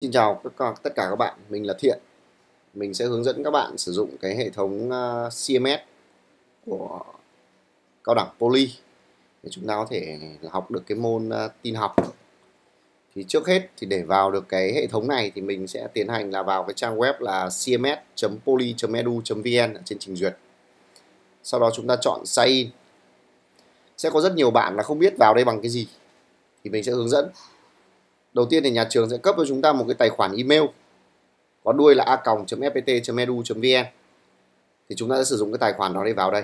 Xin chào các, tất cả các bạn, mình là Thiện. Mình sẽ hướng dẫn các bạn sử dụng cái hệ thống ờ, CMS của cao đẳng Poly để chúng ta có thể học được cái môn ờ, tin học. Thì trước hết thì để vào được cái hệ thống này thì mình sẽ tiến hành là vào cái trang web là cms.poly.edu.vn ở trên trình duyệt. Sau đó chúng ta chọn sign in. Sẽ có rất nhiều bạn là không biết vào đây bằng cái gì thì mình sẽ hướng dẫn đầu tiên thì nhà trường sẽ cấp cho chúng ta một cái tài khoản email, có đuôi là a.fpt.edu.vn thì chúng ta sẽ sử dụng cái tài khoản đó để vào đây.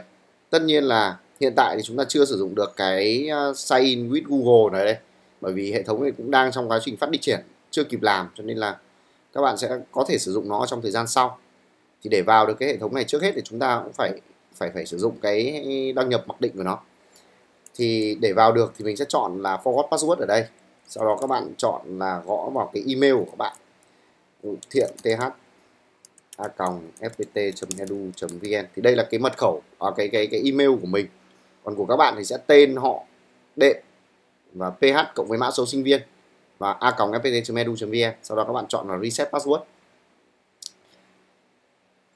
Tất nhiên là hiện tại thì chúng ta chưa sử dụng được cái à, sign in with Google này đây, bởi vì hệ thống này cũng đang trong quá trình phát đi triển, chưa kịp làm, cho nên là các bạn sẽ có thể sử dụng nó trong thời gian sau. Thì để vào được cái hệ thống này trước hết thì chúng ta cũng phải phải phải sử dụng cái đăng nhập mặc định của nó. Thì để vào được thì mình sẽ chọn là forgot password ở đây sau đó các bạn chọn là gõ vào cái email của các bạn. Thiện th a fpt.edu.vn thì đây là cái mật khẩu à, cái cái cái email của mình. Còn của các bạn thì sẽ tên họ đệm và ph cộng với mã số sinh viên. Và a fpt.edu.vn sau đó các bạn chọn là reset password.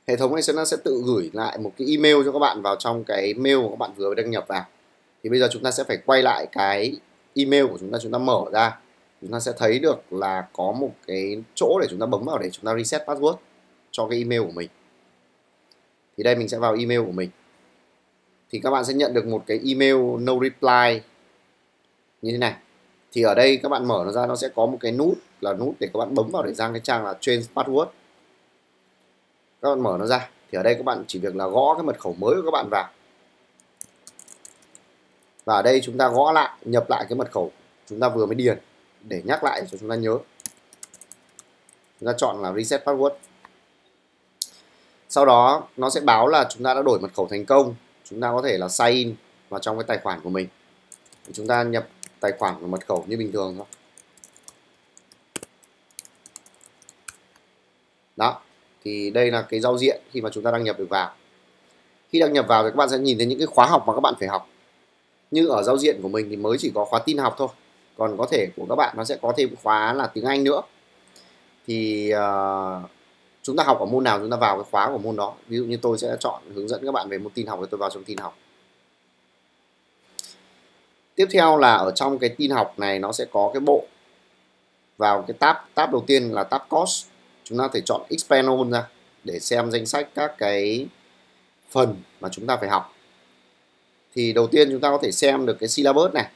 Hệ thống này sẽ nó sẽ tự gửi lại một cái email cho các bạn vào trong cái mail của các bạn vừa đăng nhập vào. Thì bây giờ chúng ta sẽ phải quay lại cái email của chúng ta chúng ta mở ra, chúng ta sẽ thấy được là có một cái chỗ để chúng ta bấm vào để chúng ta reset password cho cái email của mình. Thì đây mình sẽ vào email của mình. Thì các bạn sẽ nhận được một cái email no reply như thế này. Thì ở đây các bạn mở nó ra, nó sẽ có một cái nút là nút để các bạn bấm vào để ra cái trang là change password. Các bạn mở nó ra. Thì ở đây các bạn chỉ việc là gõ cái mật khẩu mới của các bạn vào và ở đây chúng ta gõ lại, nhập lại cái mật khẩu chúng ta vừa mới điền để nhắc lại cho chúng ta nhớ. Chúng ta chọn là reset password. Sau đó, nó sẽ báo là chúng ta đã đổi mật khẩu thành công. Chúng ta có thể là sign in vào trong cái tài khoản của mình. Chúng ta nhập tài khoản và mật khẩu như bình thường thôi. Đó, thì đây là cái giao diện khi mà chúng ta đăng nhập được vào. Khi đăng nhập vào thì các bạn sẽ nhìn thấy những cái khóa học mà các bạn phải học như ở giao diện của mình thì mới chỉ có khóa tin học thôi. Còn có thể của các bạn nó sẽ có thêm khóa là tiếng Anh nữa. Thì uh, chúng ta học ở môn nào chúng ta vào cái khóa của môn đó. Ví dụ như tôi sẽ chọn hướng dẫn các bạn về môn tin học thì tôi vào trong tin học. Tiếp theo là ở trong cái tin học này nó sẽ có cái bộ vào cái tab tab đầu tiên là tab course. Chúng ta thể chọn expand ra để xem danh sách các cái phần mà chúng ta phải học thì đầu tiên chúng ta có thể xem được cái syllabus này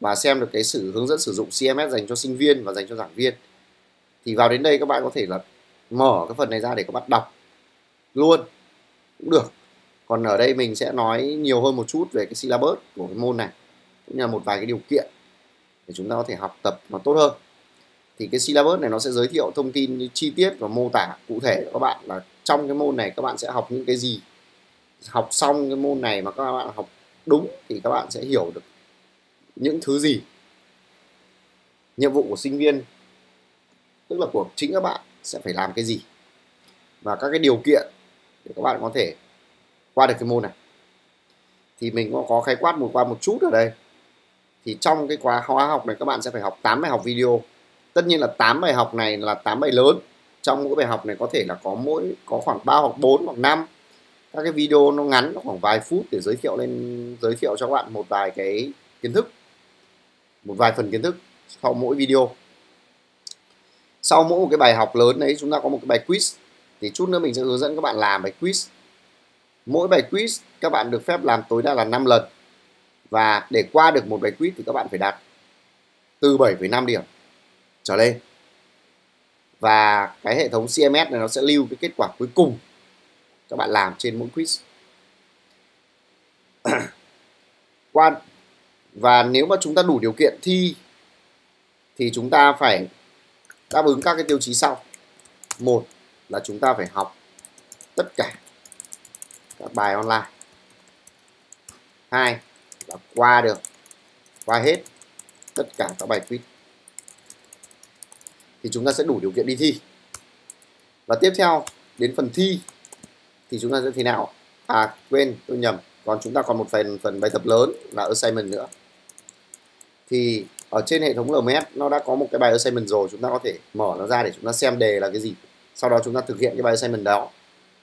và xem được cái sự hướng dẫn sử dụng CMS dành cho sinh viên và dành cho giảng viên. Thì vào đến đây các bạn có thể là mở cái phần này ra để các bạn đọc luôn, cũng được. Còn ở đây mình sẽ nói nhiều hơn một chút về cái syllabus của cái môn này, cũng như là một vài cái điều kiện để chúng ta có thể học tập nó tốt hơn. Thì cái syllabus này nó sẽ giới thiệu thông tin chi tiết và mô tả cụ thể của các bạn là trong cái môn này các bạn sẽ học những cái gì học xong cái môn này mà các bạn học đúng thì các bạn sẽ hiểu được những thứ gì. Nhiệm vụ của sinh viên, tức là của chính các bạn sẽ phải làm cái gì. Và các cái điều kiện để các bạn có thể qua được cái môn này. Thì mình cũng có khái quát một qua một chút ở đây. Thì trong cái khóa khóa học này các bạn sẽ phải học 8 bài học video. Tất nhiên là 8 bài học này là 8 bài lớn. Trong mỗi bài học này có thể là có mỗi, có khoảng 3 hoặc 4 hoặc 5 các cái video nó ngắn nó khoảng vài phút để giới thiệu lên giới thiệu cho các bạn một vài cái kiến thức. Một vài phần kiến thức sau mỗi video. Sau mỗi một cái bài học lớn đấy chúng ta có một cái bài quiz. Thì chút nữa mình sẽ hướng dẫn các bạn làm bài quiz. Mỗi bài quiz các bạn được phép làm tối đa là 5 lần. Và để qua được một bài quiz thì các bạn phải đạt từ 7,5 điểm trở lên. Và cái hệ thống CMS này nó sẽ lưu cái kết quả cuối cùng các bạn làm trên mỗi quiz. Qua và nếu mà chúng ta đủ điều kiện thi, thì chúng ta phải đáp ứng các cái tiêu chí sau. Một là chúng ta phải học tất cả các bài online. Hai là qua được, qua hết tất cả các bài quiz. Thì chúng ta sẽ đủ điều kiện đi thi. Và tiếp theo, đến phần thi thì chúng ta sẽ thế nào? À quên, tôi nhầm. Còn chúng ta còn một phần phần bài tập lớn là assignment nữa. Thì ở trên hệ thống LMS nó đã có một cái bài assignment rồi. Chúng ta có thể mở nó ra để chúng ta xem đề là cái gì. Sau đó chúng ta thực hiện cái bài assignment đó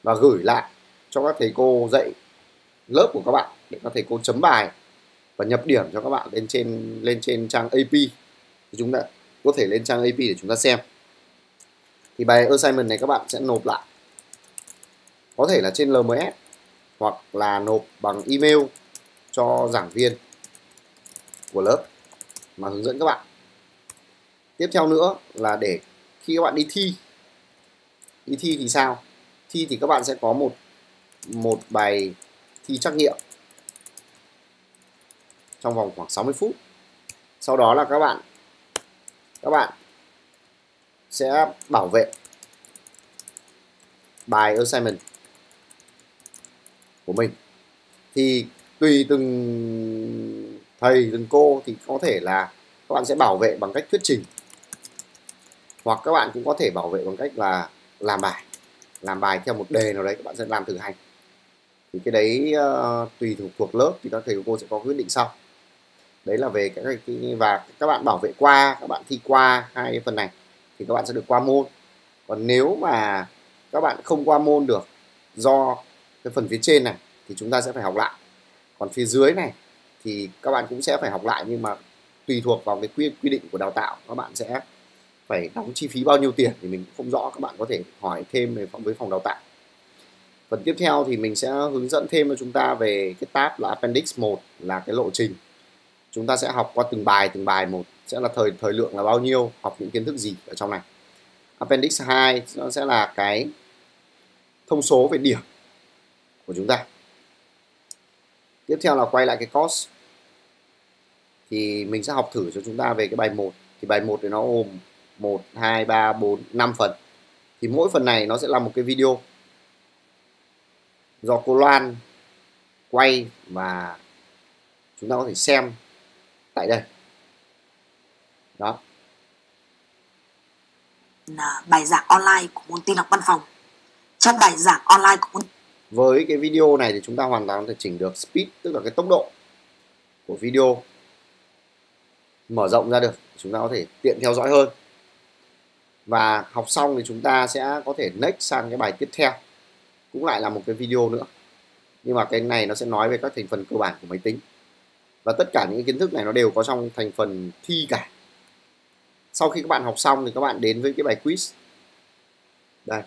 và gửi lại cho các thầy cô dạy lớp của các bạn để các thầy cô chấm bài và nhập điểm cho các bạn lên trên lên trên trang AP thì chúng ta có thể lên trang AP để chúng ta xem. Thì bài assignment này các bạn sẽ nộp lại có thể là trên LMS hoặc là nộp bằng email cho giảng viên của lớp mà hướng dẫn các bạn. Tiếp theo nữa là để khi các bạn đi thi đi thi thì sao? Thi thì các bạn sẽ có một một bài thi trắc nghiệm trong vòng khoảng 60 phút. Sau đó là các bạn các bạn sẽ bảo vệ bài assignment của mình. Thì tùy từng thầy từng cô thì có thể là các bạn sẽ bảo vệ bằng cách thuyết trình. Hoặc các bạn cũng có thể bảo vệ bằng cách là làm bài. Làm bài theo một đề nào đấy các bạn sẽ làm thử hành. Thì cái đấy uh, tùy thuộc thuộc lớp thì các thầy cô sẽ có quyết định sau. Đấy là về các cái và các bạn bảo vệ qua các bạn thi qua hai phần này thì các bạn sẽ được qua môn. Còn nếu mà các bạn không qua môn được do cái phần phía trên này thì chúng ta sẽ phải học lại. Còn phía dưới này thì các bạn cũng sẽ phải học lại, nhưng mà tùy thuộc vào cái quy quy định của đào tạo, các bạn sẽ phải đóng chi phí bao nhiêu tiền thì mình cũng không rõ, các bạn có thể hỏi thêm về với phòng đào tạo. Phần tiếp theo thì mình sẽ hướng dẫn thêm cho chúng ta về cái tab là appendix 1 là cái lộ trình. Chúng ta sẽ học qua từng bài từng bài một sẽ là thời thời lượng là bao nhiêu, học những kiến thức gì ở trong này. Appendix 2 nó sẽ là cái thông số về điểm của chúng ta. Tiếp theo là quay lại cái course. Thì mình sẽ học thử cho chúng ta về cái bài 1 thì bài 1 thì nó gồm 1 2 3 4 5 phần. Thì mỗi phần này nó sẽ là một cái video do cô Loan quay và chúng ta có thể xem tại đây. Đó. Là bài giảng online của môn tin học văn phòng. Trong bài giảng online của môn với cái video này thì chúng ta hoàn toàn có thể chỉnh được speed, tức là cái tốc độ của video. Mở rộng ra được, chúng ta có thể tiện theo dõi hơn. Và học xong thì chúng ta sẽ có thể next sang cái bài tiếp theo. Cũng lại là một cái video nữa. Nhưng mà cái này nó sẽ nói về các thành phần cơ bản của máy tính. Và tất cả những kiến thức này nó đều có trong thành phần thi cả. Sau khi các bạn học xong thì các bạn đến với cái bài quiz. Đây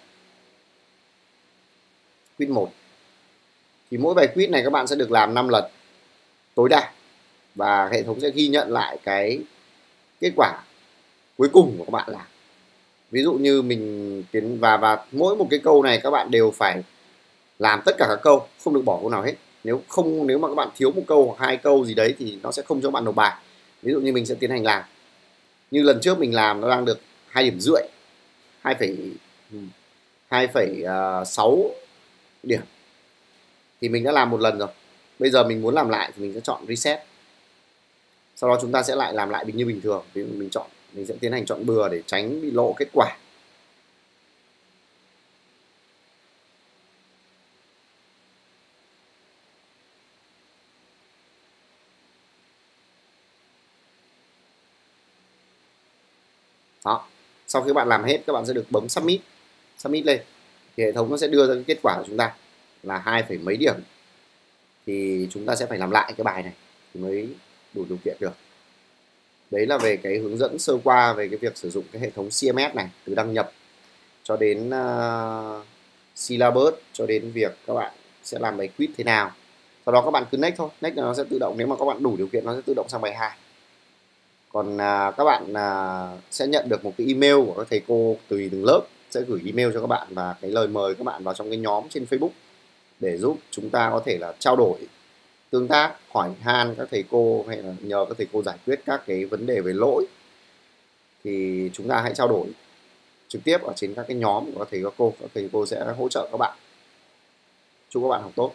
quiz 1 thì mỗi bài quiz này các bạn sẽ được làm 5 lần tối đa. Và hệ thống sẽ ghi nhận lại cái kết quả cuối cùng của các bạn làm. Ví dụ như mình tiến và và mỗi một cái câu này các bạn đều phải làm tất cả các câu, không được bỏ câu nào hết. Nếu không, nếu mà các bạn thiếu một câu hoặc hai câu gì đấy thì nó sẽ không cho bạn nộp bài. Ví dụ như mình sẽ tiến hành làm. Như lần trước mình làm nó đang được hai điểm rưỡi. Hai phẩy hai phẩy à, sáu điểm. Thì mình đã làm một lần rồi. Bây giờ mình muốn làm lại thì mình sẽ chọn reset. Sau đó chúng ta sẽ lại làm lại bình như bình thường. Ví dụ mình chọn, mình sẽ tiến hành chọn bừa để tránh bị lộ kết quả. Đó. Sau khi bạn làm hết, các bạn sẽ được bấm submit. Submit lên thì hệ thống nó sẽ đưa ra cái kết quả của chúng ta là hai phẩy mấy điểm. Thì chúng ta sẽ phải làm lại cái bài này thì mới đủ điều kiện được. Đấy là về cái hướng dẫn sơ qua về cái việc sử dụng cái hệ thống CMS này từ đăng nhập cho đến uh, syllabus cho đến việc các bạn sẽ làm bài quiz thế nào. Sau đó các bạn cứ next thôi next là nó sẽ tự động nếu mà các bạn đủ điều kiện nó sẽ tự động sang bài 2 còn uh, các bạn uh, sẽ nhận được một cái email của các thầy cô tùy từng lớp sẽ gửi email cho các bạn và cái lời mời các bạn vào trong cái nhóm trên Facebook để giúp chúng ta có thể là trao đổi tương tác, hỏi han các thầy cô hay là nhờ các thầy cô giải quyết các cái vấn đề về lỗi. Thì chúng ta hãy trao đổi trực tiếp ở trên các cái nhóm của các thầy các cô, các thầy cô sẽ hỗ trợ các bạn. Chúc các bạn học tốt.